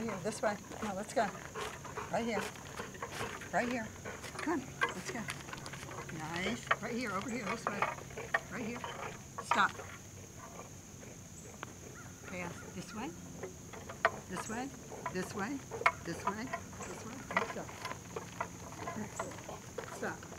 Right here, this way. Come on, let's go. Right here. Right here. Come on, let's go. Nice. Right here, over here, this way. Right here. Stop. Okay, This way. This way. This way. This way. This way. Stop. Stop.